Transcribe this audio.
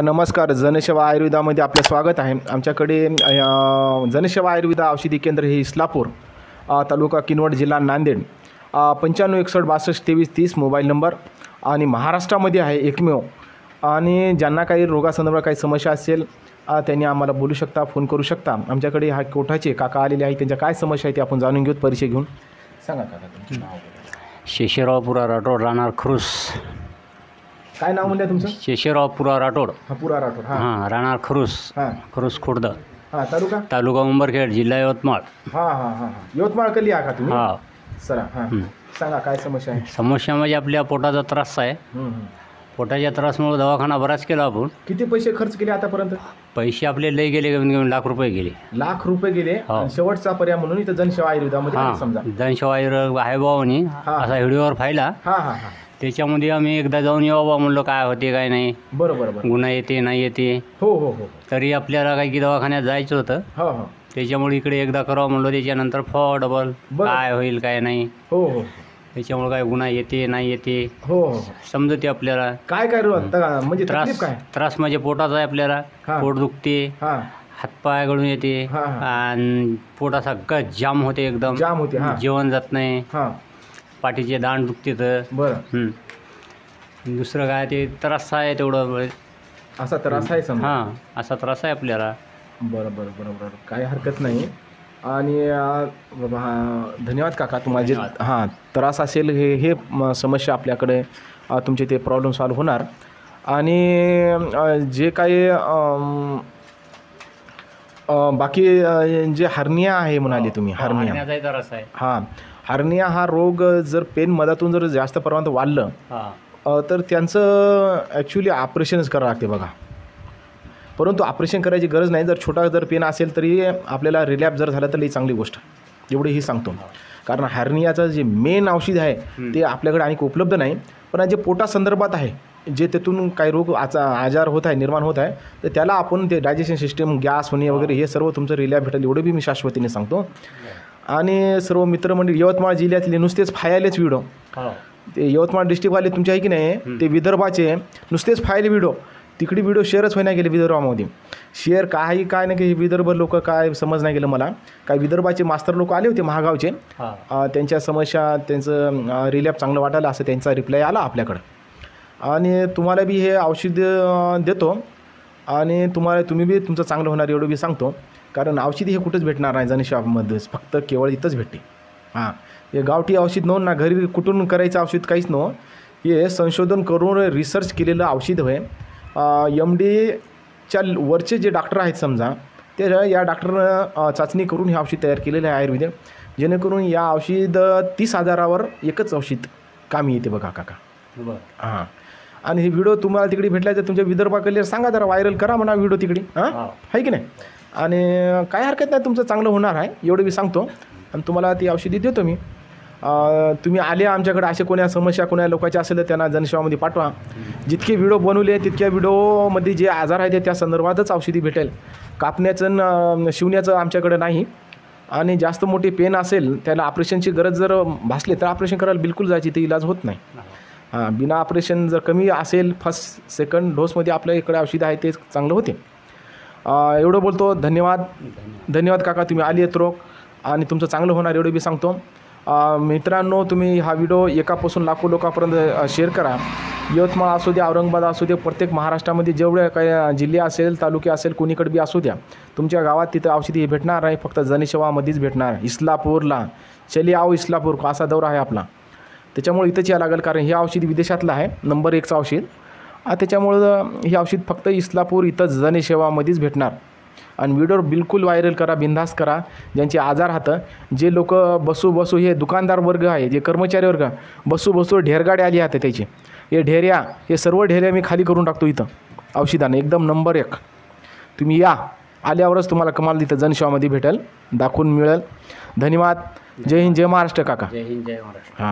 नमस्कार. जनसेवा आयुर्वेदामध्ये आपलं स्वागत आहे. आमच्याकडे जनसेवा आयुर्वेद औषधी केंद्र हे इस्लापूर तालुका किनवट जिल्हा नांदेड. पंच्याण्णव एकसष्ट बासष्ट तेवीस तीस मोबाईल नंबर आणि महाराष्ट्रामध्ये आहे एकमेव. आणि ज्यांना काही रोगासंदर्भात काही समस्या असेल त्यांनी आम्हाला बोलू शकता फोन करू शकता. आमच्याकडे हा कोठाचे काका आलेले आहे त्यांच्या काय समस्या आहे ते आपण जाणून घेऊ परिचय घेऊन. सांगा काका तुमचं नाव. शेषरावपुरा राठोड राहणार खरुस. काय नाव म्हणलं तुमचं? शेषरावपुरा राठोड. हा पुरा राठोड हां. हां राहणार खरुस हां. खरुस खुर्द. हां तालुका? तालुका उंबरखेड जिल्हा यवतमाळ. हां हां हां हां. यवतमाळ कली आहे का तुम्ही? हा. सरा हां. सांगा काय समस्या आहे? समस्या म्हणजे आपल्या पोटाचा त्रास आहे. पोटाच्या त्रासमुळे दवाखाना बराच केला आपण. किती पैसे खर्च केले आतापर्यंत? पैसे आपले लय गेले कमीत कमी लाख रुपये गेले. लाख रुपये गेले? हो. आणि शेवटचा पर्याय म्हणून इथं जनसेवा आयुर्वेदामध्ये आहे समजा. हां आहे हा. असा व्हिडिओवर पाहिला. हां हां हां. त्याच्यामध्ये आम्ही एकदा जाऊन येऊ बा म्हणलो काय होते काय नाही. बरं बरं बरं. गुन्हा येते नाही येते. हो हो हो. तरी आपल्याला काही की दवाखान्यात जायचं होतं. हो हो. त्याच्यामुळे इकडे एकदा करावं म्हणलो त्याच्यानंतर फॉ डबल बरं. काय होईल काय नाही. हो हो. त्याच्यामुळे काय गुन्हा येते नाही येते. हो हो हो. समजते आपल्याला. काय काय रो आता म्हणजे त्रास काय? त्रास म्हणजे पोटाचा आहे आपल्याला. हा. पोट दुखते. हां. हातपाय गळून येते. हा, हा. आणि पोट असा ग जाम होते एकदम. जाम होते हां. जेवण जात नाही. हां. पाठीचे दांड दुखते तर बरं हं. दुसरं काय ते त्रास आहे तेवढं असा त्रास आहे समजा? हां असा त्रास आहे आपल्याला. बरं बरं बरं बरं. काही हरकत नाही. आणि बाबा हा, धन्यवाद काका तुम्हाला जे धन्यवाद. हां त्रास असेल हे हे म, समस्या आपल्याकडे तुमचे ते प्रॉब्लेम सॉल्व्ह होणार. आणि अं, जे काही अं, बाकी अं, जे हर्निया आहे म्हणाले तुम्ही हर्निया. हाडण्याचाही त्रास आहे. हां. हर्निया हा रोग जर पेन मधातून जर जास्त प्रमाणात वाढलं हां. अ, तर त्यांचं ॲक्च्युली ऑपरेशनच करावं लागते बघा. परंतु ऑपरेशन करायची गरज नाही. जर छोटा जर पेन असेल तरी आपल्याला रिलॅप जर झालं तर लई चांगली गोष्ट. एवढीही सांगतो कारण हार्नियाचं जे मेन औषध आहे ते आपल्याकडे आणखी उपलब्ध नाही. पण जे पोटासंदर्भात आहे जे त्यातून काही रोग आचा आजार होत आहे निर्माण होत आहे तर त्याला आपण ते डायजेशन सिस्टम गॅस होणे वगैरे हे सर्व तुमचं रिलॅप भेटेल एवढं बी मी शाश्वतीने सांगतो. आणि सर्व मित्रमंडळी यवतमाळ जिल्ह्यातले नुसतेच फायालेच व्हिडिओ ते यवतमाळ डिस्ट्रिक्टवाले तुमचे आहे की नाही? ते विदर्भाचे नुसतेच फायले व्हिडिओ तिकडे व्हिडिओ शेअरच होईना गेले विदर्भामध्ये. शेअर काही काय नाही की विदर्भ लोक काय समज नाही गेलं मला. काय विदर्भाचे मास्तर लोक आले होते महागावचे. हां. त्यांच्या समस्या त्यांचं रिलॅप चांगलं वाटायला असं त्यांचा रिप्लाय आला आपल्याकडं. आणि तुम्हाला बी हे औषध देतो. आणि तुम्हाला तुम्ही बी तुमचं चांगलं होणार एवढं बी सांगतो. कारण औषधी हे कुठंच भेटणार नाही जनिशामध्येच फक्त केवळ इथंच भेटते. हां. हे गावठी औषध नव्हतं ना घरी कुठून करायचं औषध काहीच नव्हतं हे संशोधन करून रिसर्च केलेलं औषध होय. एम डीच्या वरचे जे डॉक्टर आहेत समजा ते या डॉक्टरनं चाचणी करून हे औषध तयार केलेलं आहे आयुर्वेदिक जेणेकरून या औषध तीस हजारावर एकच औषध कामी येते बघा काका. बरं. हां. आणि हे व्हिडिओ तुम्हाला तिकडे भेटला तर तुमच्या विदर्भाकडे सांगा जरा व्हायरल करा म्हणा व्हिडिओ तिकडे. हां? हो. आहे की नाही? आणि काय हरकत नाही तुमचं चांगलं होणार आहे एवढं मी सांगतो. आणि तुम्हाला ती औषधी देतो मी. तुम्ही आले आमच्याकडे असे कोण्या समस्या कोण्या लोकांच्या असेल तर त्यांना जनसेवामध्ये पाठवा. जितके व्हिडिओ बनवले तितक्या व्हिडिओमध्ये जे आजार आहेत त्या संदर्भातच औषधी भेटेल. कापण्याचं न शिवण्याचं आमच्याकडे नाही. आणि जास्त मोठी पेन असेल त्याला ऑपरेशनची गरज जर भासली तर ऑपरेशन करायला बिलकुल जायची ते इलाज होत नाही. हां बिना ऑपरेशन जर कमी असेल फर्स्ट सेकंड डोसमध्ये आपल्या इकडे औषध आहे ते चांगलं होते. एवढं बोलतो. धन्यवाद. धन्यवाद काका तुम्ही आली आहेत रोग आणि तुमचं चांगलं होणार एवढं बी सांगतो. मित्रांनो तुम्ही हा व्हिडिओ एकापासून लाखो लोकांपर्यंत शेअर करा. यवतमाळ असू द्या औरंगाबाद असू द्या प्रत्येक महाराष्ट्रामध्ये जेवढे काही जिल्हे असेल तालुके असेल कोणीकडे बी असू द्या तुमच्या गावात तिथं औषधी हे भेटणार आहे फक्त जनसेवामध्येच भेटणार. इस्लापूरला. चली आओ इस्लापूर असा दौरा आहे आपला. त्याच्यामुळे इथंच या लागेल कारण हे औषध विदेशातलं आहे. नंबर एकचं औषध. त्याच्यामुळं हे औषध फक्त इस्लापूर इथं जनसेवामध्येच भेटणार. आणि व्हिडिओ बिलकुल व्हायरल करा बिनधास्त करा. ज्यांचे आजार हातं जे लोक बसू बसू हे दुकानदार वर्ग आहे जे कर्मचारी वर्ग बसू बसू ढेरगाडी आली आहे त्याची. हे ढेऱ्या हे सर्व ढेऱ्या मी खाली करून टाकतो इथं. औषधानं एकदम नंबर एक. तुम्ही या. आल्यावरच तुम्हाला कमाल तिथं जनसेवामध्ये भेटेल दाखवून मिळेल. धन्यवाद. जय हिंद जय महाराष्ट्र काका. जय हिंद जय महाराष्ट्र. हां.